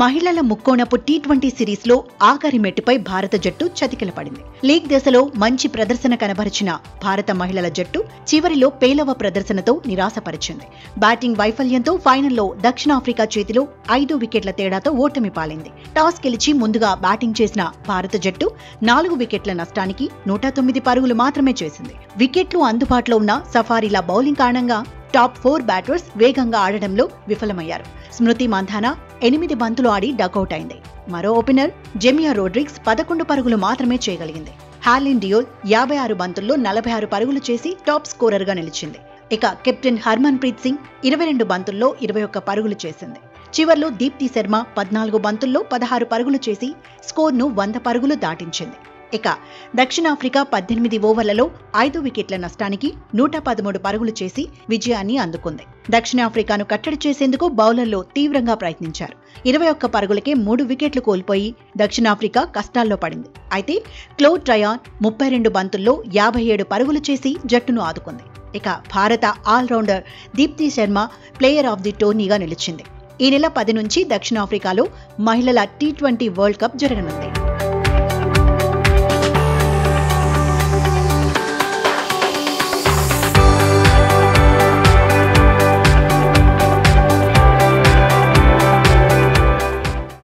మహిళల ముక్కోణపు T twenty సిరీస్లో ఆఖరి మెట్టుపై భారత జట్టు చతికిలపడింది. లీగ్ దశలో మంచి ప్రదర్శన కనబరిచిన భారత మహిళల జట్టు చివరిలో పేలవ ప్రదర్శనతో నిరాశపరిచింది. బ్యాటింగ్ వైఫల్యంతో ఫైనల్లో దక్షిణాఫ్రికా చేతిలో ఐదు వికెట్ల తేడాతో ఓటమి పాలింది. టాస్ గెలిచి ముందుగా బ్యాటింగ్ చేసిన భారత జట్టు నాలుగు వికెట్ల నష్టానికి నూట తొమ్మిది పరుగులు మాత్రమే చేసింది. వికెట్లు అందుబాటులో ఉన్న సఫారీల బౌలింగ్ కారణంగా టాప్ ఫోర్ బ్యాటర్స్ వేగంగా ఆడడంలో విఫలమయ్యారు. స్మృతి మంధానా ఎనిమిది బంతులు ఆడి డకౌట్ అయింది. మరో ఓపెనర్ జెమియా రోడ్రిక్స్ పదకొండు పరుగులు మాత్రమే చేయగలిగింది. హాలిన్ డియోల్ యాభై ఆరు బంతుల్లో నలభై ఆరు పరుగులు చేసి టాప్ స్కోరర్గా నిలిచింది. ఇక కెప్టెన్ హర్మన్ ప్రీత్ సింగ్ ఇరవై రెండు బంతుల్లో ఇరవై ఒక్క పరుగులు చేసింది. చివర్లో దీప్తి శర్మ పద్నాలుగు బంతుల్లో పదహారు పరుగులు చేసి స్కోర్ను వంద పరుగులు దాటించింది. ఇక దక్షిణాఫ్రికా పద్దెనిమిది ఓవర్లలో ఐదు వికెట్ల నష్టానికి నూట పదమూడు పరుగులు చేసి విజయాన్ని అందుకుంది. దక్షిణాఫ్రికాను కట్టడి చేసేందుకు బౌలర్లు తీవ్రంగా ప్రయత్నించారు. ఇరవై ఒక్క పరుగులకే మూడు వికెట్లు కోల్పోయి దక్షిణాఫ్రికా కష్టాల్లో పడింది. అయితే క్లో ట్రయాన్ ముప్పై రెండు బంతుల్లో యాభై ఏడు పరుగులు చేసి జట్టును ఆదుకుంది. ఇక భారత all-rounder Deepti Sharma player of the టోర్నీగా నిలిచింది. ఈ నెల పది నుంచి దక్షిణాఫ్రికాలో మహిళల టీ ట్వంటీ వరల్డ్ కప్ జరగనుంది.